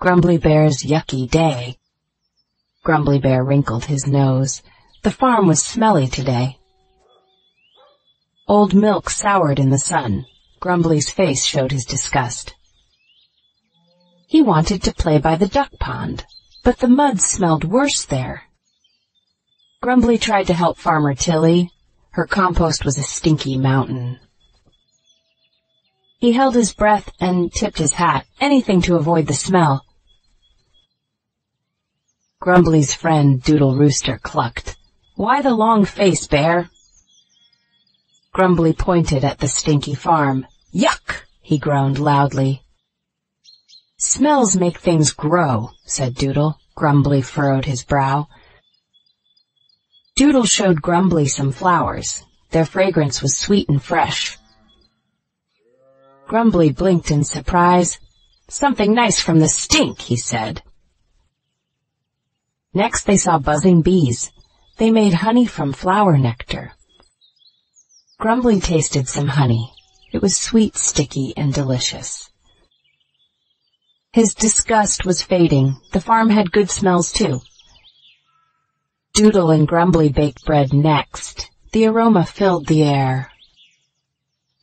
Grumbly Bear's yucky day. Grumbly Bear wrinkled his nose. The farm was smelly today. Old milk soured in the sun. Grumbly's face showed his disgust. He wanted to play by the duck pond, but the mud smelled worse there. Grumbly tried to help Farmer Tilly. Her compost was a stinky mountain. He held his breath and tipped his hat, anything to avoid the smell. Grumbly's friend Doodle Rooster clucked. Why the long face, Bear? Grumbly pointed at the stinky farm. Yuck! he groaned loudly. Smells make things grow, said Doodle. Grumbly furrowed his brow. Doodle showed Grumbly some flowers. Their fragrance was sweet and fresh. Grumbly blinked in surprise. Something nice from the stink, he said. Next they saw buzzing bees. They made honey from flower nectar. Grumbly tasted some honey. It was sweet, sticky, and delicious. His disgust was fading. The farm had good smells too. Doodle and Grumbly baked bread next. The aroma filled the air.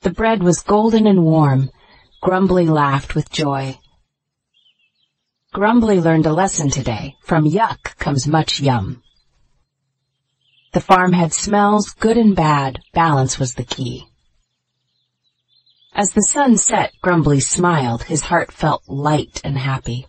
The bread was golden and warm. Grumbly laughed with joy. Grumbly learned a lesson today. From yuck comes much yum. The farm had smells, good and bad. Balance was the key. As the sun set, Grumbly smiled. His heart felt light and happy.